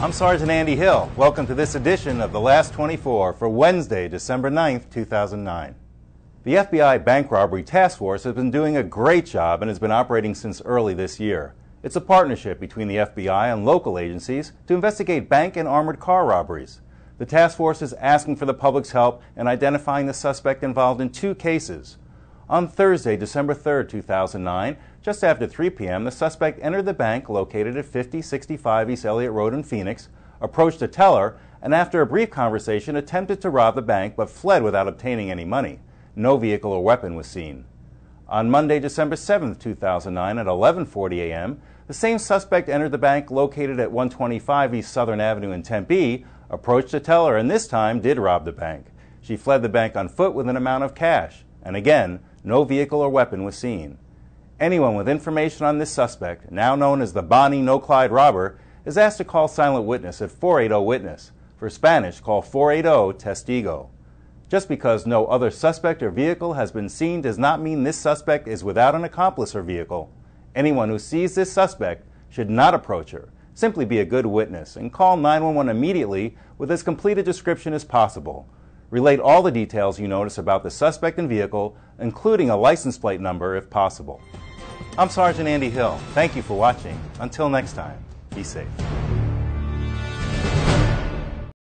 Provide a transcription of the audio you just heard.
I'm Sergeant Andy Hill. Welcome to this edition of The Last 24 for Wednesday, December 9th, 2009. The FBI Bank Robbery Task Force has been doing a great job and has been operating since early this year. It's a partnership between the FBI and local agencies to investigate bank and armored car robberies. The task force is asking for the public's help in identifying the suspect involved in two cases. On Thursday, December 3, 2009, just after 3 p.m., the suspect entered the bank located at 5065 East Elliott Road in Phoenix, approached a teller, and after a brief conversation attempted to rob the bank but fled without obtaining any money. No vehicle or weapon was seen. On Monday, December 7, 2009, at 11:40 a.m., the same suspect entered the bank located at 125 East Southern Avenue in Tempe, approached a teller, and this time did rob the bank. She fled the bank on foot with an amount of cash, and again, no vehicle or weapon was seen. Anyone with information on this suspect, now known as the Bonnie No Clyde robber, is asked to call silent witness at 480 witness. For Spanish, call 480 testigo. Just because no other suspect or vehicle has been seen does not mean this suspect is without an accomplice or vehicle. Anyone who sees this suspect should not approach her. Simply be a good witness and call 911 immediately with as complete a description as possible. Relate all the details you notice about the suspect and vehicle, including a license plate number if possible. I'm Sergeant Andy Hill. Thank you for watching. Until next time, be safe.